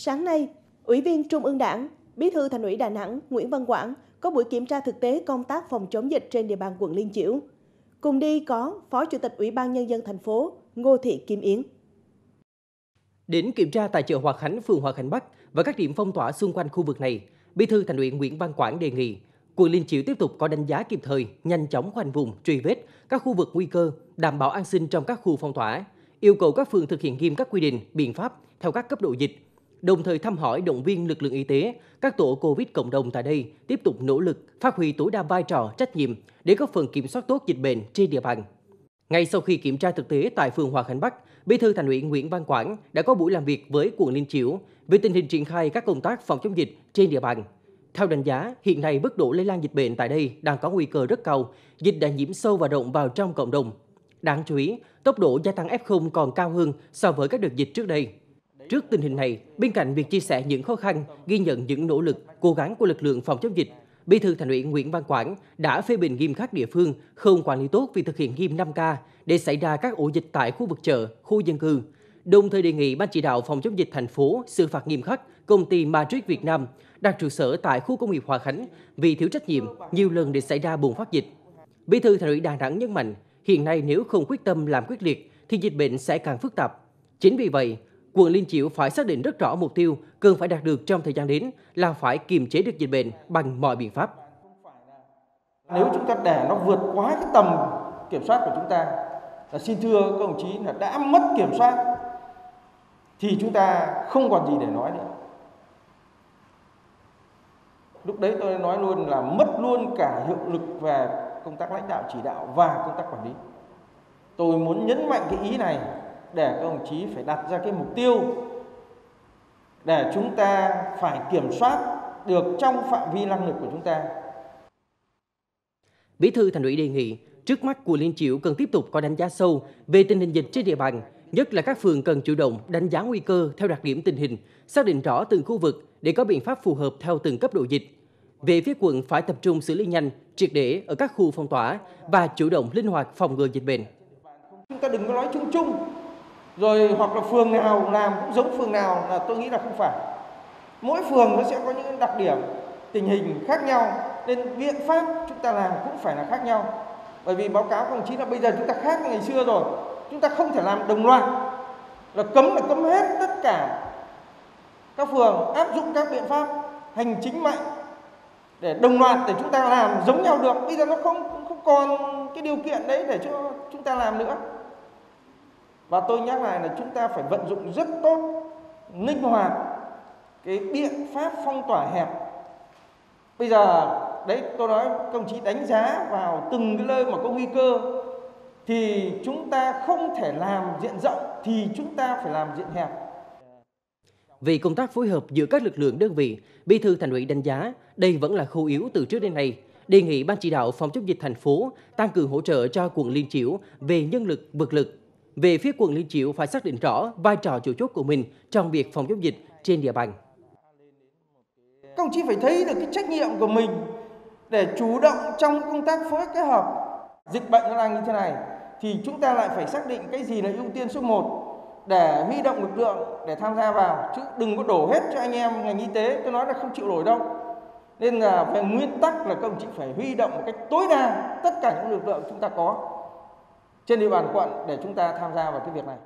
Sáng nay, Ủy viên Trung ương Đảng, Bí thư Thành ủy Đà Nẵng Nguyễn Văn Quảng có buổi kiểm tra thực tế công tác phòng chống dịch trên địa bàn quận Liên Chiểu. Cùng đi có Phó Chủ tịch Ủy ban Nhân dân thành phố Ngô Thị Kim Yến. Đến kiểm tra tại chợ Hòa Khánh, phường Hòa Khánh Bắc và các điểm phong tỏa xung quanh khu vực này, Bí thư Thành ủy Nguyễn Văn Quảng đề nghị quận Liên Chiểu tiếp tục có đánh giá kịp thời, nhanh chóng khoanh vùng, truy vết các khu vực nguy cơ, đảm bảo an sinh trong các khu phong tỏa, yêu cầu các phường thực hiện nghiêm các quy định, biện pháp theo các cấp độ dịch, đồng thời thăm hỏi động viên lực lượng y tế, các tổ Covid cộng đồng tại đây tiếp tục nỗ lực phát huy tối đa vai trò trách nhiệm để góp phần kiểm soát tốt dịch bệnh trên địa bàn. Ngay sau khi kiểm tra thực tế tại phường Hòa Khánh Bắc, Bí thư Thành ủy Nguyễn Văn Quảng đã có buổi làm việc với quận Liên Chiểu về tình hình triển khai các công tác phòng chống dịch trên địa bàn. Theo đánh giá, hiện nay mức độ lây lan dịch bệnh tại đây đang có nguy cơ rất cao, dịch đã nhiễm sâu và rộng vào trong cộng đồng. Đáng chú ý, tốc độ gia tăng F0 còn cao hơn so với các đợt dịch trước đây. Trước tình hình này, bên cạnh việc chia sẻ những khó khăn, ghi nhận những nỗ lực, cố gắng của lực lượng phòng chống dịch, Bí thư Thành ủy Nguyễn Văn Quảng đã phê bình nghiêm khắc địa phương không quản lý tốt việc thực hiện nghiêm 5K để xảy ra các ổ dịch tại khu vực chợ, khu dân cư. Đồng thời đề nghị Ban chỉ đạo phòng chống dịch thành phố xử phạt nghiêm khắc công ty Matrix Việt Nam đặt trụ sở tại khu công nghiệp Hòa Khánh vì thiếu trách nhiệm nhiều lần để xảy ra bùng phát dịch. Bí thư Thành ủy Đà Nẵng nhấn mạnh, hiện nay nếu không quyết tâm làm quyết liệt thì dịch bệnh sẽ càng phức tạp. Chính vì vậy, quận Liên Chiểu phải xác định rất rõ mục tiêu cần phải đạt được trong thời gian đến là phải kiềm chế được dịch bệnh bằng mọi biện pháp. Nếu chúng ta để nó vượt quá cái tầm kiểm soát của chúng ta, là xin thưa các đồng chí là đã mất kiểm soát thì chúng ta không còn gì để nói nữa. Lúc đấy tôi nói luôn là mất luôn cả hiệu lực về công tác lãnh đạo chỉ đạo và công tác quản lý. Tôi muốn nhấn mạnh cái ý này để các đồng chí phải đặt ra cái mục tiêu để chúng ta phải kiểm soát được trong phạm vi năng lực của chúng ta. Bí thư Thành ủy đề nghị trước mắt của Liên Chiểu cần tiếp tục có đánh giá sâu về tình hình dịch trên địa bàn, nhất là các phường cần chủ động đánh giá nguy cơ theo đặc điểm tình hình, xác định rõ từng khu vực để có biện pháp phù hợp theo từng cấp độ dịch. Về phía quận phải tập trung xử lý nhanh, triệt để ở các khu phong tỏa và chủ động linh hoạt phòng ngừa dịch bệnh. Chúng ta đừng có nói chung chung, rồi hoặc là phường nào làm cũng giống phường nào là tôi nghĩ là không phải. Mỗi phường nó sẽ có những đặc điểm, tình hình khác nhau, nên biện pháp chúng ta làm cũng phải là khác nhau. Bởi vì báo cáo các đồng chí là bây giờ chúng ta khác ngày xưa rồi, chúng ta không thể làm đồng loạt là cấm là cấm hết tất cả các phường áp dụng các biện pháp hành chính mạnh để đồng loạt để chúng ta làm giống nhau được bây giờ nó không không còn cái điều kiện đấy để cho chúng ta làm nữa và tôi nhắc lại là chúng ta phải vận dụng rất tốt linh hoạt cái biện pháp phong tỏa hẹp bây giờ đấy tôi nói công chí đánh giá vào từng cái nơi mà có nguy cơ thì chúng ta không thể làm diện rộng thì chúng ta phải làm diện hẹp vì công tác phối hợp giữa các lực lượng đơn vị, Bí thư Thành ủy đánh giá đây vẫn là khâu yếu từ trước đến nay. Đề nghị Ban chỉ đạo phòng chống dịch thành phố tăng cường hỗ trợ cho quận Liên Chiểu về nhân lực, vật lực. Về phía quận Liên Chiểu phải xác định rõ vai trò chủ chốt của mình trong việc phòng chống dịch trên địa bàn. Các ông chí phải thấy được cái trách nhiệm của mình để chủ động trong công tác phối kết hợp. Dịch bệnh nó đang như thế này thì chúng ta lại phải xác định cái gì là ưu tiên số 1 để huy động lực lượng để tham gia vào chứ đừng có đổ hết cho anh em, ngành y tế, tôi nói là không chịu nổi đâu nên là về nguyên tắc là các ông chị phải huy động một cách tối đa tất cả những lực lượng chúng ta có trên địa bàn quận để chúng ta tham gia vào cái việc này.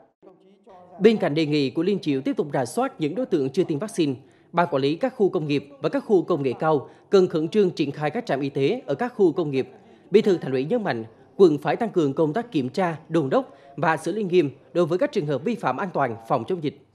Bên cạnh đề nghị của Liên Triệu tiếp tục rà soát những đối tượng chưa tiêm vaccine, Ban quản lý các khu công nghiệp và các khu công nghệ cao cần khẩn trương triển khai các trạm y tế ở các khu công nghiệp. Bí thư Thành ủy nhấn mạnh, quận phải tăng cường công tác kiểm tra, đôn đốc và xử lý nghiêm đối với các trường hợp vi phạm an toàn phòng chống dịch.